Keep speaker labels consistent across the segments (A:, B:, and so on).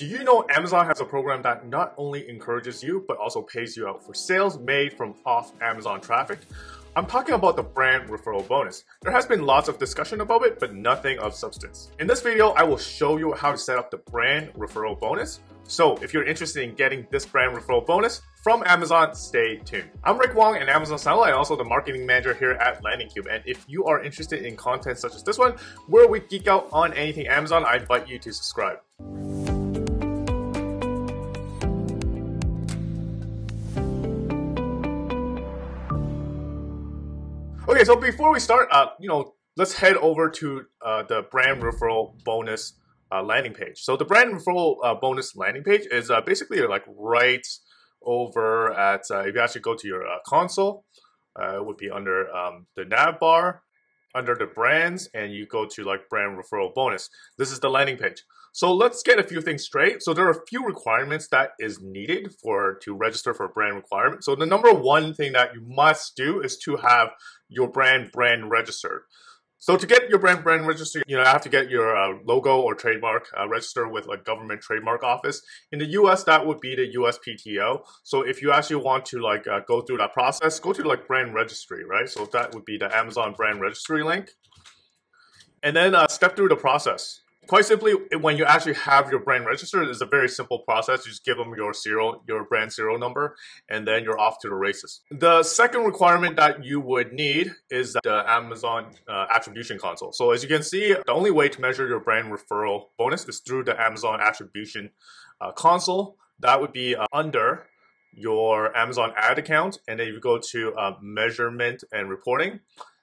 A: Do you know Amazon has a program that not only encourages you, but also pays you out for sales made from off Amazon traffic? I'm talking about the brand referral bonus. There has been lots of discussion about it, but nothing of substance. In this video, I will show you how to set up the brand referral bonus. So if you're interested in getting this brand referral bonus from Amazon, stay tuned. I'm Rick Wong, an Amazon seller and also the marketing manager here at LandingCube. And if you are interested in content such as this one, where we geek out on anything Amazon, I invite you to subscribe. Okay, so before we start, uh, you know, let's head over to uh, the brand referral bonus uh, landing page. So the brand referral uh, bonus landing page is uh, basically like right over at, uh, if you actually go to your console, it would be under um, the nav bar, under the brands, and you go to like brand referral bonus. This is the landing page. So let's get a few things straight. So there are a few requirements that is needed for to register for a brand requirement. So the number one thing that you must do is to have your brand brand registered. So to get your brand brand registered, you know, I have to get your uh, logo or trademark uh, registered with a government trademark office. In the U.S., that would be the USPTO. So if you actually want to like uh, go through that process, go to like brand registry, right? So that would be the Amazon brand registry link, and then uh, step through the process quite simply, when you actually have your brand registered, it's a very simple process. You just give them your serial, your brand serial number, and then you're off to the races. The second requirement that you would need is the Amazon uh, attribution console. So as you can see, the only way to measure your brand referral bonus is through the Amazon attribution uh, console. That would be uh, under your Amazon ad account, and then you go to uh, measurement and reporting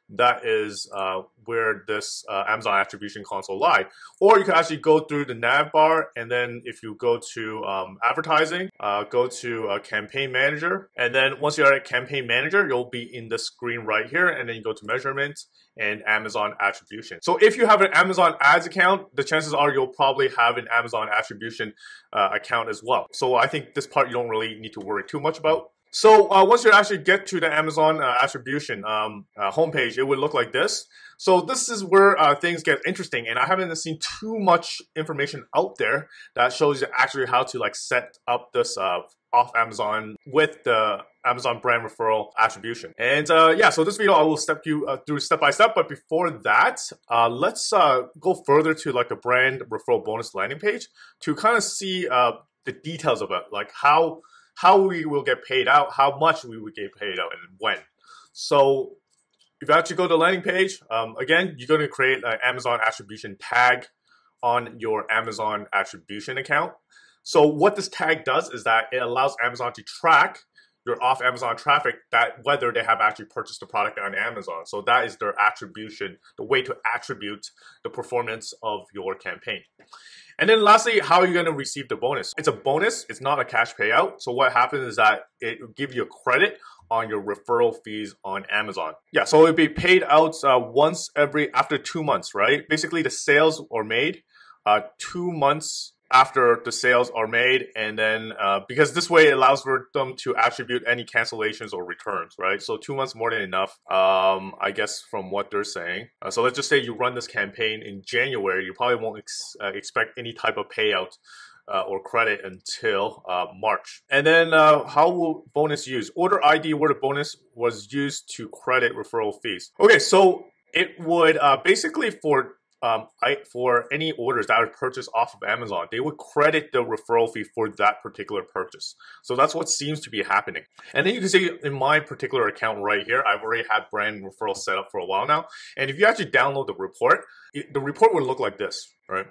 A: that is uh, where this uh, Amazon attribution console lie. Or you can actually go through the nav bar and then if you go to um, advertising, uh, go to campaign manager. And then once you're at campaign manager, you'll be in the screen right here. And then you go to measurement and Amazon attribution. So if you have an Amazon ads account, the chances are you'll probably have an Amazon attribution uh, account as well. So I think this part you don't really need to worry too much about. So uh, once you actually get to the Amazon uh, attribution um, uh, homepage, it would look like this. So this is where uh, things get interesting, and I haven't seen too much information out there that shows you actually how to like set up this uh, off Amazon with the Amazon brand referral attribution. And uh, yeah, so this video I will step you through step by step. But before that, let's go further to like the brand referral bonus landing page to kind of see the details of it, like how how we will get paid out, how much we will get paid out, and when. So if you actually go to the landing page, um, again, you're going to create an Amazon attribution tag on your Amazon attribution account. So what this tag does is that it allows Amazon to track your off Amazon traffic that whether they have actually purchased the product on Amazon. So that is their attribution, the way to attribute the performance of your campaign. And then lastly, how are you going to receive the bonus? It's a bonus. It's not a cash payout. So what happens is that it give you a credit on your referral fees on Amazon. Yeah, so it'll be paid out uh, once every after two months, right? Basically, the sales are made uh, two months after the sales are made and then uh, because this way it allows for them to attribute any cancellations or returns right so two months more than enough um, i guess from what they're saying uh, so let's just say you run this campaign in january you probably won't ex uh, expect any type of payout uh, or credit until uh, March. And then uh, how will bonus use? Order ID where the bonus was used to credit referral fees. Okay, so it would basically for um, I, for any orders that are purchased off of Amazon, they would credit the referral fee for that particular purchase. So that's what seems to be happening. And then you can see in my particular account right here, I've already had brand referral set up for a while now. And if you actually download the report, it, the report would look like this, right?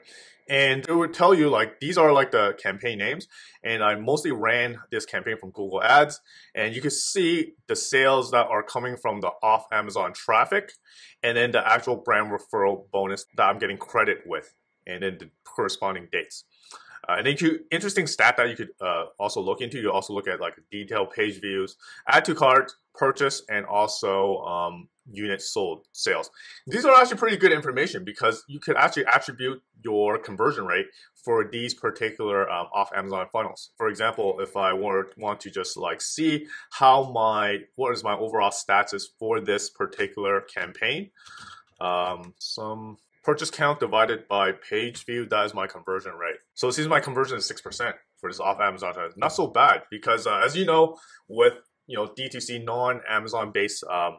A: And it would tell you like these are like the campaign names. And I mostly ran this campaign from Google Ads. And you can see the sales that are coming from the off Amazon traffic and then the actual brand referral bonus that I'm getting credit with and then the corresponding dates. Uh, and then interesting stat that you could uh, also look into, you also look at like detailed page views, add to cart, purchase, and also um, units sold sales. These are actually pretty good information because you could actually attribute your conversion rate for these particular um, off Amazon funnels. For example, if I were, want to just like see how my, what is my overall status for this particular campaign, um, some purchase count divided by page view, that is my conversion rate. So it seems my conversion is 6% for this off Amazon. Not so bad because uh, as you know, with you know D2C non-Amazon based um,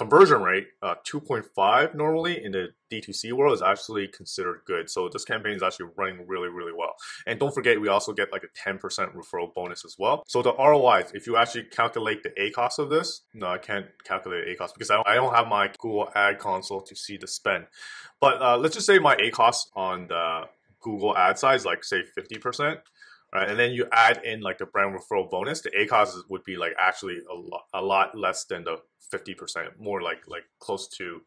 A: conversion rate, uh, 2.5 normally in the D2C world is actually considered good. So this campaign is actually running really, really well. And don't forget, we also get like a 10% referral bonus as well. So the ROI, if you actually calculate the ACOS of this, no, I can't calculate ACOS because I don't, I don't have my Google Ad Console to see the spend. But uh, let's just say my ACOS on the Google ad side is like say 50% right? And then you add in like the brand referral bonus, the ACOS would be like actually a lot, a lot less than the 50%, more like like close to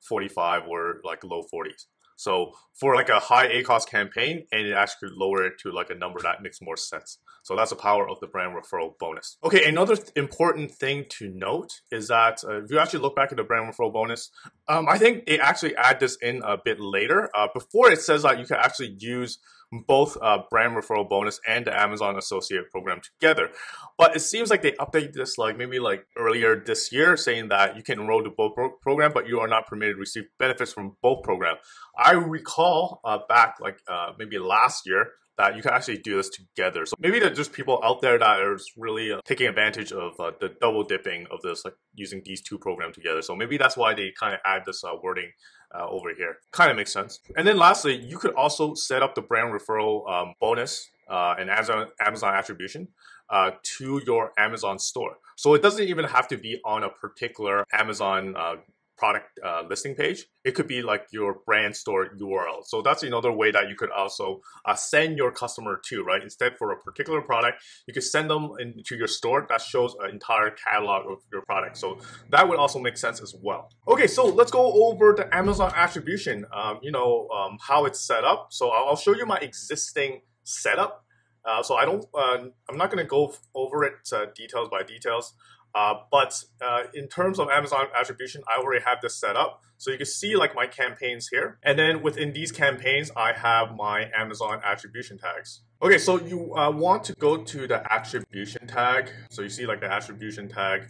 A: 45 or like low 40s. So for like a high ACOS campaign, and it actually lower it to like a number that makes more sense. So that's the power of the brand referral bonus. Okay, another th important thing to note is that uh, if you actually look back at the brand referral bonus, um, I think they actually add this in a bit later. Uh, before it says that you can actually use both uh, brand referral bonus and the Amazon associate program together. But it seems like they updated this like maybe like earlier this year, saying that you can enroll to both pro program, but you are not permitted to receive benefits from both program. I recall uh, back like uh, maybe last year that you can actually do this together. So maybe there's just people out there that are really uh, taking advantage of uh, the double dipping of this, like using these two programs together. So maybe that's why they kind of add this uh, wording uh, over here. Kind of makes sense. And then lastly, you could also set up the brand referral um, bonus uh, and Amazon, Amazon attribution uh, to your Amazon store. So it doesn't even have to be on a particular Amazon uh, product uh, listing page. It could be like your brand store URL. So that's another way that you could also uh, send your customer to, right? Instead for a particular product, you could send them into your store that shows an entire catalog of your product. So that would also make sense as well. Okay, so let's go over the Amazon attribution, um, you know, um, how it's set up. So I'll show you my existing setup. Uh, so I don't, uh, I'm not going to go over it uh, details by details. Uh, but uh, in terms of Amazon attribution, I already have this set up. So you can see like my campaigns here. And then within these campaigns, I have my Amazon attribution tags. Okay, so you uh, want to go to the attribution tag. So you see like the attribution tag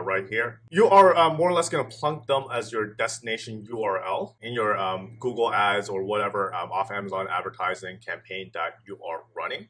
A: right here. You are more or less going to plunk them as your destination URL in your um, Google Ads or whatever um, off Amazon advertising campaign that you are running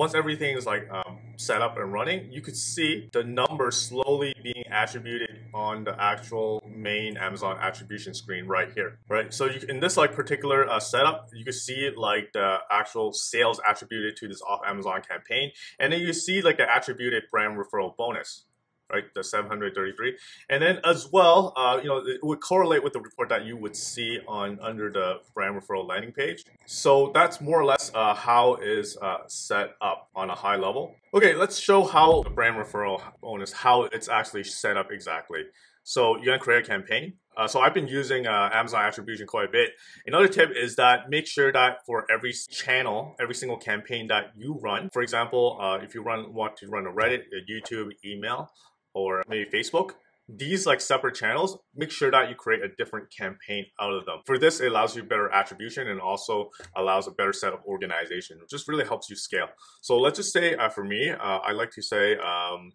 A: once everything is like um, set up and running, you could see the numbers slowly being attributed on the actual main Amazon attribution screen right here, right? So you, in this like particular uh, setup, you can see like the actual sales attributed to this off Amazon campaign, and then you see like the attributed brand referral bonus, right? The 733. And then as well, uh, you know, it would correlate with the report that you would see on under the brand referral landing page. So that's more or less uh, how is uh, set up on a high level. Okay, let's show how the brand referral bonus, how it's actually set up exactly. So you're gonna create a campaign. Uh, so I've been using uh, Amazon attribution quite a bit. Another tip is that make sure that for every channel, every single campaign that you run, for example, uh, if you run want to run a Reddit, a YouTube, email, or maybe Facebook, these like separate channels, make sure that you create a different campaign out of them. For this, it allows you better attribution and also allows a better set of organization, which just really helps you scale. So let's just say uh, for me, uh, I like to say um,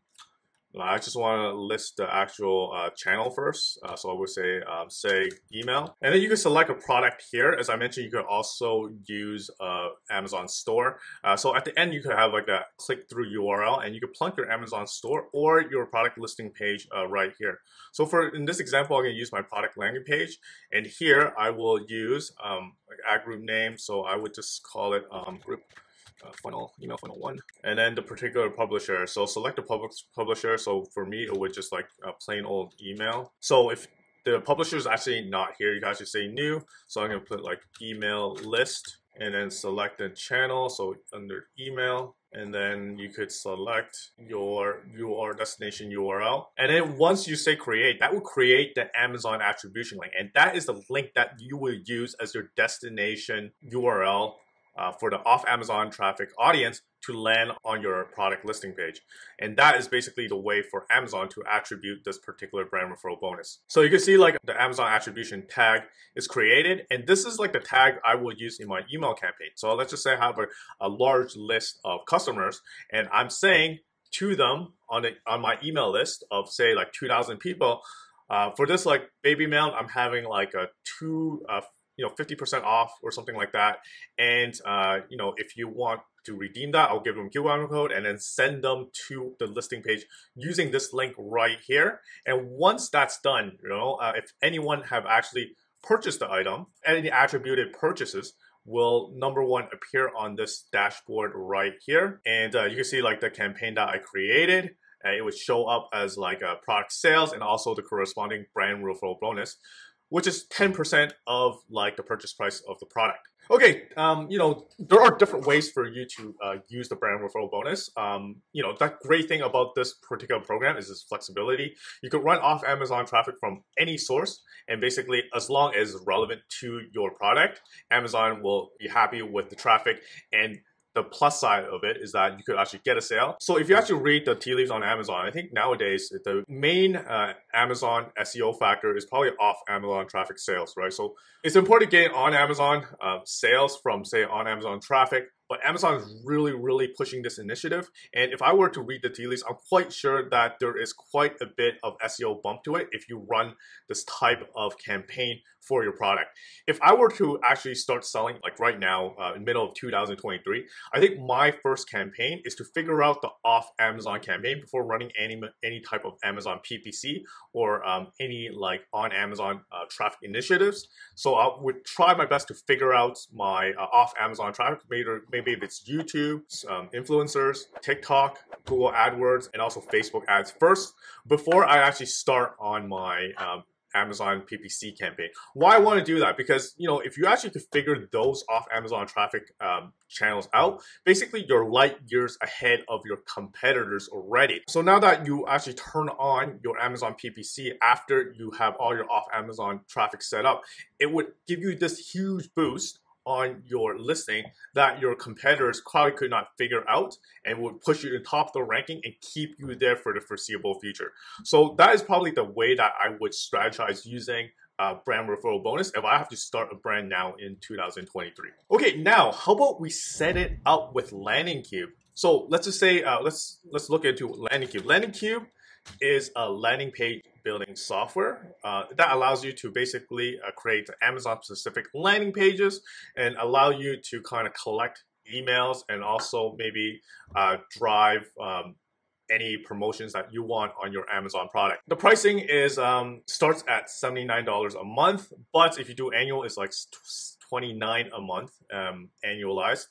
A: I just want to list the actual uh, channel first. Uh, so I would say, um, say email. And then you can select a product here. As I mentioned, you could also use uh, Amazon store. Uh, so at the end, you could have like a click through URL and you could plunk your Amazon store or your product listing page uh, right here. So for in this example, I'm going to use my product landing page. And here I will use um, like ad group name. So I would just call it um, group uh, funnel, email funnel one, and then the particular publisher. So select the public publisher. So for me, it would just like a plain old email. So if the publisher is actually not here, you guys should say new. So I'm gonna put like email list and then select the channel. So under email, and then you could select your your destination URL. And then once you say create, that will create the Amazon attribution link. And that is the link that you will use as your destination URL uh, for the off Amazon traffic audience to land on your product listing page. And that is basically the way for Amazon to attribute this particular brand referral bonus. So you can see like the Amazon attribution tag is created. And this is like the tag I will use in my email campaign. So let's just say I have a, a large list of customers and I'm saying to them on, on my email list of say like 2,000 people, uh, for this like baby mount, I'm having like a two, uh, you know, 50% off or something like that. And, uh, you know, if you want to redeem that, I'll give them coupon code and then send them to the listing page using this link right here. And once that's done, you know, uh, if anyone have actually purchased the item, any attributed purchases, will number one appear on this dashboard right here. And uh, you can see like the campaign that I created. It would show up as like a product sales and also the corresponding brand referral bonus, which is 10% of like the purchase price of the product. Okay, um, you know, there are different ways for you to uh, use the brand referral bonus. Um, you know, that great thing about this particular program is its flexibility. You can run off Amazon traffic from any source, and basically, as long as relevant to your product, Amazon will be happy with the traffic and the plus side of it is that you could actually get a sale. So if you actually read the tea leaves on Amazon, I think nowadays the main uh, Amazon SEO factor is probably off Amazon traffic sales, right? So it's important to gain on Amazon uh, sales from say on Amazon traffic but Amazon is really, really pushing this initiative. And if I were to read the tea leaves, I'm quite sure that there is quite a bit of SEO bump to it if you run this type of campaign for your product. If I were to actually start selling like right now, uh, in middle of 2023, I think my first campaign is to figure out the off Amazon campaign before running any any type of Amazon PPC or um, any like on Amazon uh, traffic initiatives. So I would try my best to figure out my uh, off Amazon traffic, maybe maybe if it's YouTube, um, influencers, TikTok, Google AdWords, and also Facebook ads first before I actually start on my um, Amazon PPC campaign. Why I want to do that? Because you know, if you actually configure those off Amazon traffic um, channels out, basically you're light years ahead of your competitors already. So now that you actually turn on your Amazon PPC after you have all your off Amazon traffic set up, it would give you this huge boost on your listing that your competitors probably could not figure out and would push you to top the ranking and keep you there for the foreseeable future. So that is probably the way that I would strategize using uh, brand referral bonus if I have to start a brand now in 2023. Okay, now how about we set it up with Landing Cube? So let's just say uh, let's let's look into Landing Cube. Landing Cube is a landing page building software uh, that allows you to basically uh, create Amazon specific landing pages and allow you to kind of collect emails and also maybe uh, drive um, any promotions that you want on your Amazon product. The pricing is um, starts at $79 a month, but if you do annual, it's like 29 a month um, annualized.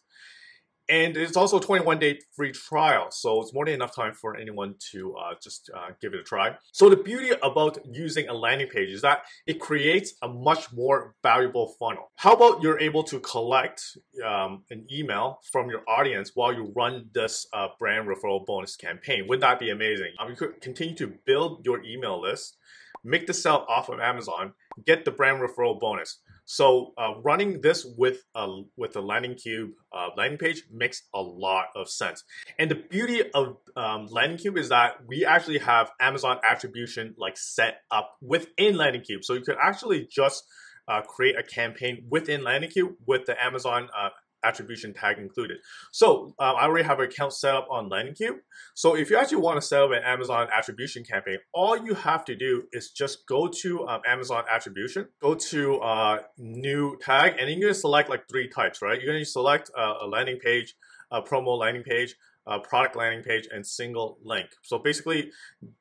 A: And it's also a 21 day free trial, so it's more than enough time for anyone to uh, just uh, give it a try. So the beauty about using a landing page is that it creates a much more valuable funnel. How about you're able to collect um, an email from your audience while you run this uh, brand referral bonus campaign? Wouldn't that be amazing? Um, you could continue to build your email list, make the sell off of Amazon, get the brand referral bonus. So uh, running this with a, with a landing cube uh, landing page makes a lot of sense. And the beauty of um, landing cube is that we actually have Amazon attribution like set up within landing cube. So you could actually just uh, create a campaign within landing cube with the Amazon uh, attribution tag included. So um, I already have an account set up on LandingCube. So if you actually want to set up an Amazon attribution campaign, all you have to do is just go to um, Amazon attribution, go to uh, new tag, and you're going to select like three types, right? You're going to select uh, a landing page, a promo landing page, uh, product landing page and single link. So basically,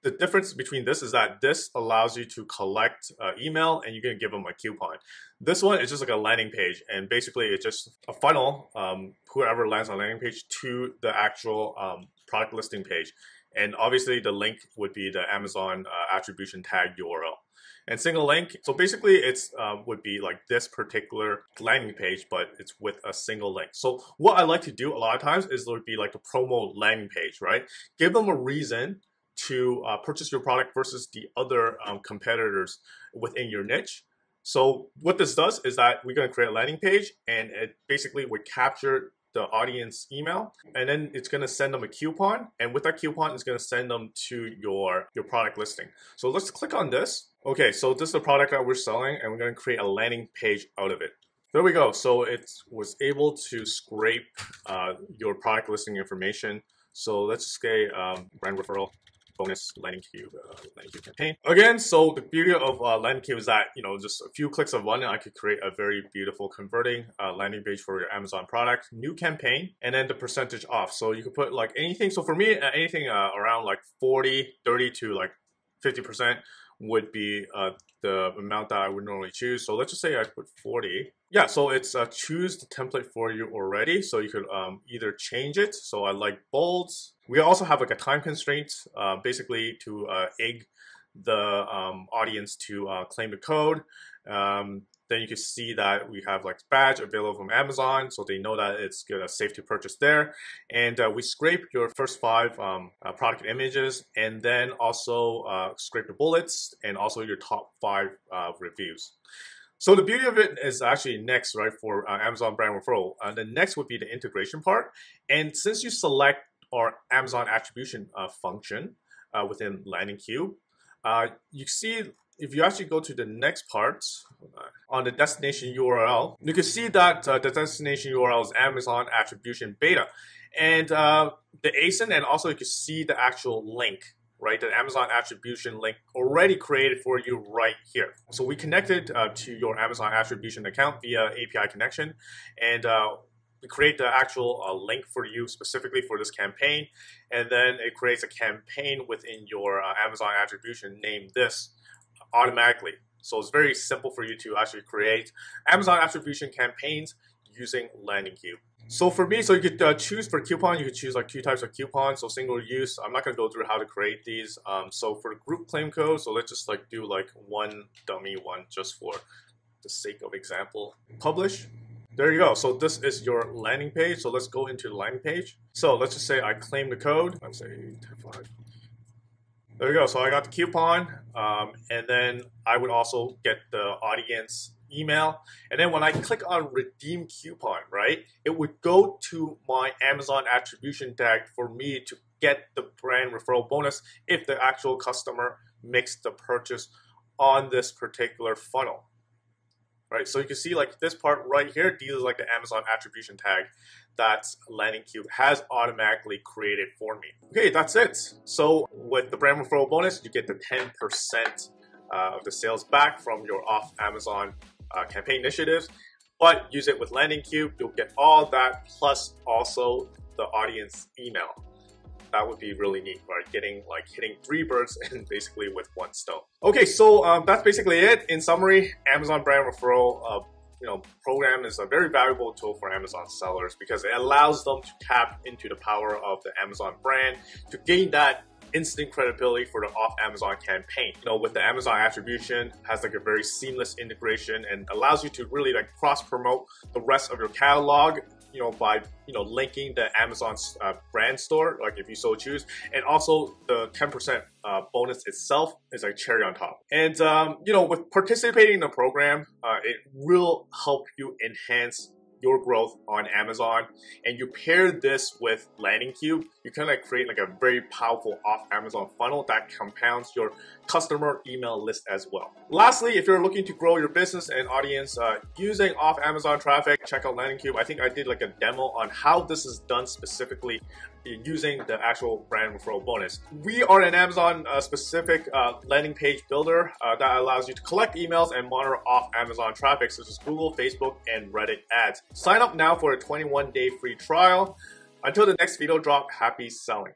A: the difference between this is that this allows you to collect uh, email and going to give them a coupon. This one is just like a landing page, and basically it's just a funnel. Um, whoever lands on landing page to the actual um, product listing page, and obviously the link would be the Amazon uh, attribution tag URL and single link. So basically it's uh, would be like this particular landing page, but it's with a single link. So what I like to do a lot of times is there would be like a promo landing page, right? Give them a reason to uh, purchase your product versus the other um, competitors within your niche. So what this does is that we're going to create a landing page and it basically would capture the audience email and then it's going to send them a coupon and with that coupon it's going to send them to your your product listing. So let's click on this. Okay so this is the product that we're selling and we're going to create a landing page out of it. There we go. So it was able to scrape uh, your product listing information. So let's just say um, brand referral bonus landing cube, uh, landing cube campaign. Again, so the beauty of uh, landing cube is that, you know, just a few clicks of one, I could create a very beautiful converting uh, landing page for your Amazon product, new campaign, and then the percentage off. So you could put like anything. So for me, uh, anything uh, around like 40, 30 to like 50% would be uh, the amount that I would normally choose. So let's just say I put 40. Yeah, so it's uh, choose the template for you already. So you could um, either change it. So I like bolds. We also have like a time constraint, uh, basically to uh, egg the um, audience to uh, claim the code. Um, then you can see that we have like badge available from Amazon, so they know that it's good, safe to purchase there. And uh, we scrape your first five um, uh, product images, and then also uh, scrape the bullets and also your top five uh, reviews. So the beauty of it is actually next, right, for uh, Amazon brand referral. Uh, the next would be the integration part. And since you select our Amazon attribution function within Landing Cube, you see if you actually go to the next part on the destination URL, you can see that uh, the destination URL is Amazon Attribution Beta. And uh, the ASIN, and also you can see the actual link, right? The Amazon Attribution link already created for you right here. So we connected uh, to your Amazon Attribution account via API connection. And uh, we create the actual uh, link for you specifically for this campaign. And then it creates a campaign within your uh, Amazon attribution named this automatically. So it's very simple for you to actually create Amazon attribution campaigns using Landing Cube. So for me, so you could uh, choose for coupon, you could choose like two types of coupons. So single use, I'm not gonna go through how to create these. Um, so for group claim code, so let's just like do like one dummy one just for the sake of example. Publish. There you go. So this is your landing page. So let's go into the landing page. So let's just say I claim the code. Let's say 5 there we go. So I got the coupon, um, and then I would also get the audience email. And then when I click on redeem coupon, right, it would go to my Amazon attribution tag for me to get the brand referral bonus if the actual customer makes the purchase on this particular funnel right? So you can see like this part right here, are like the Amazon attribution tag that Landing Cube has automatically created for me. Okay, that's it. So with the brand referral bonus, you get the 10% uh, of the sales back from your off Amazon uh, campaign initiatives. But use it with Landing Cube, you'll get all that plus also the audience email that would be really neat, right? Getting like hitting three birds and basically with one stone. Okay, so um, that's basically it. In summary, Amazon brand referral, uh, you know, program is a very valuable tool for Amazon sellers because it allows them to tap into the power of the Amazon brand to gain that instant credibility for the off Amazon campaign. You know, with the Amazon attribution, has like a very seamless integration and allows you to really like cross promote the rest of your catalog you know, by you know linking the Amazon's uh, brand store, like if you so choose, and also the 10% uh, bonus itself is like cherry on top. And um, you know, with participating in the program, uh, it will help you enhance your growth on Amazon and you pair this with Landing Cube, you kind of create like a very powerful off Amazon funnel that compounds your customer email list as well. Lastly, if you're looking to grow your business and audience uh, using off Amazon traffic, check out Landing Cube. I think I did like a demo on how this is done specifically using the actual brand referral bonus. We are an Amazon uh, specific uh, landing page builder uh, that allows you to collect emails and monitor off Amazon traffic such as Google, Facebook, and Reddit ads. Sign up now for a 21 day free trial. Until the next video drop, happy selling.